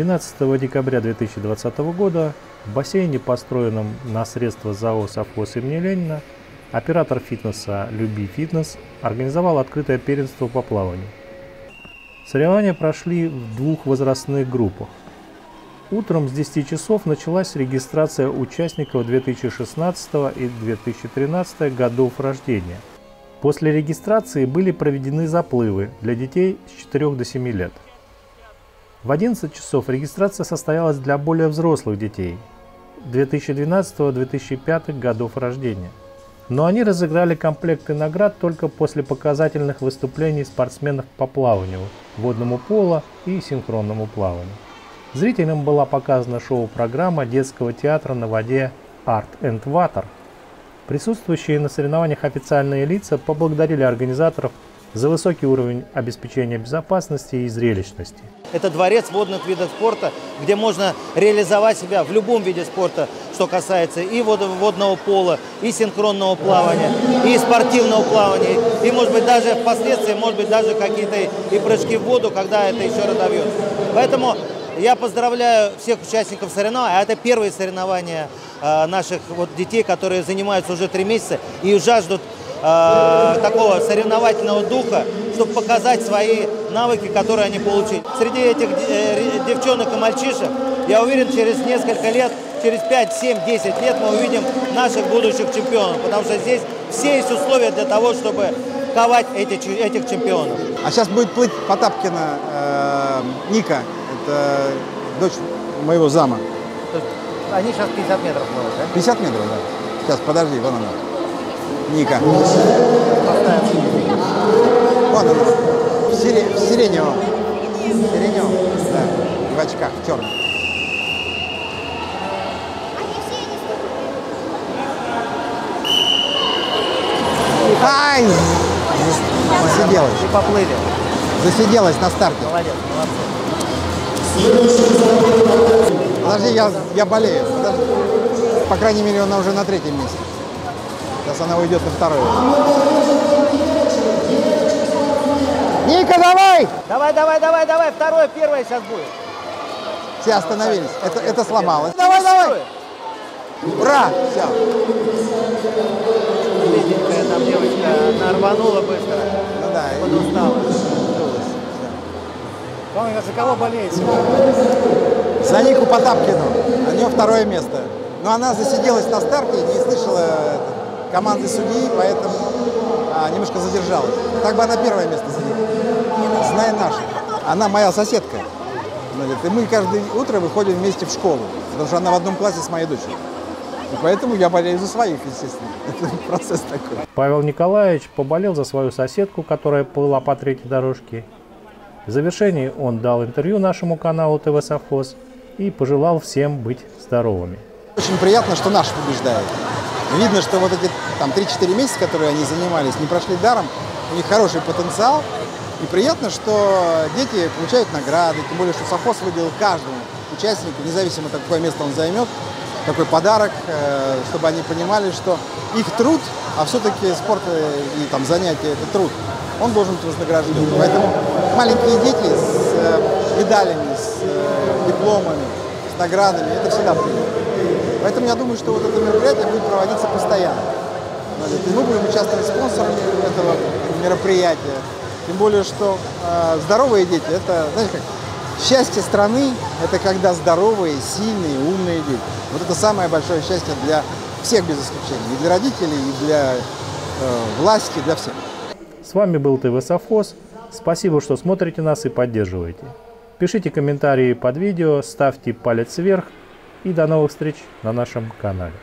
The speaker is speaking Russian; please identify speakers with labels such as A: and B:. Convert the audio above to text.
A: 12 декабря 2020 года в бассейне, построенном на средства ЗАО «Совхоз имени Ленина», оператор фитнеса «Люби фитнес» организовал открытое первенство по плаванию. Соревнования прошли в двух возрастных группах. Утром с 10 часов началась регистрация участников 2016 и 2013 годов рождения. После регистрации были проведены заплывы для детей с 4 до 7 лет. В 11 часов регистрация состоялась для более взрослых детей 2012-2005 годов рождения. Но они разыграли комплекты наград только после показательных выступлений спортсменов по плаванию, водному поло и синхронному плаванию. Зрителям была показана шоу-программа детского театра на воде Art and Water. Присутствующие на соревнованиях официальные лица поблагодарили организаторов за высокий уровень обеспечения безопасности и зрелищности.
B: Это дворец водных видов спорта, где можно реализовать себя в любом виде спорта, что касается и водного пола, и синхронного плавания, и спортивного плавания, и, может быть, даже впоследствии, может быть, даже какие-то и прыжки в воду, когда это еще разовьется. Поэтому я поздравляю всех участников соревнований, а это первые соревнования э, наших вот детей, которые занимаются уже три месяца и жаждут э, такого соревновательного духа, чтобы показать свои навыки, которые они получили. Среди этих э, девчонок и мальчишек, я уверен, через несколько лет, через 5, 7, 10 лет мы увидим наших будущих чемпионов, потому что здесь все есть условия для того, чтобы ковать эти, этих чемпионов.
C: А сейчас будет плыть Потапкина э, Ника, это дочь моего зама.
B: Они сейчас 50 метров плывут, да?
C: 50 метров, да. Сейчас, подожди, вон она. Ника. Вон она. В, сире, в сиреневом.
B: Сиреневом?
C: Да. В очках, в черных. Ай! Засиделась.
B: И поплыли.
C: Засиделась на старте.
B: Молодец, молодцы.
C: Подожди, я, я болею. Подожди. По крайней мере, она уже на третьем месте. Сейчас она уйдет на второе. Ника, давай!
B: Давай, давай, давай, давай. Второе, первое сейчас будет.
C: Все остановились. Это, это сломалось. Давай, давай! Ура! Все.
B: Бедненькая там девочка, она рванула быстро.
C: Ну да.
B: Вот устала.
D: Вам за кого болеете?
C: За Нику Потапкину. У нее второе место. Но она засиделась на старте, не слышала команды судей, поэтому а, немножко задержалась. Так бы она первое место заняла. Зная наших. Она моя соседка. И мы каждое утро выходим вместе в школу, потому что она в одном классе с моей дочерью. И поэтому я болею за своих, естественно. Это процесс такой.
A: Павел Николаевич поболел за свою соседку, которая плыла по третьей дорожке. В завершении он дал интервью нашему каналу ТВ Совхоз и пожелал всем быть здоровыми.
C: Очень приятно, что наши побеждают. Видно, что вот эти там 3-4 месяца, которые они занимались, не прошли даром. У них хороший потенциал. И приятно, что дети получают награды. Тем более, что совхоз выделил каждому участнику, независимо какое место он займет, такой подарок, э, чтобы они понимали, что их труд, а все-таки спорт и там занятия – это труд, он должен быть вознагражден. Поэтому маленькие дети с э, медалями, с э, дипломами, с наградами – это всегда приятно. Поэтому я думаю, что вот это мероприятие будет проводиться постоянно. Мы будем участвовать спонсорами этого мероприятия. Тем более, что э, здоровые дети – это, знаете как, счастье страны – это когда здоровые, сильные, умные дети. Вот это самое большое счастье для всех без исключения. И для родителей, и для э, власти, для всех.
A: С вами был ТВ Совхоз. Спасибо, что смотрите нас и поддерживаете. Пишите комментарии под видео, ставьте палец вверх и до новых встреч на нашем канале.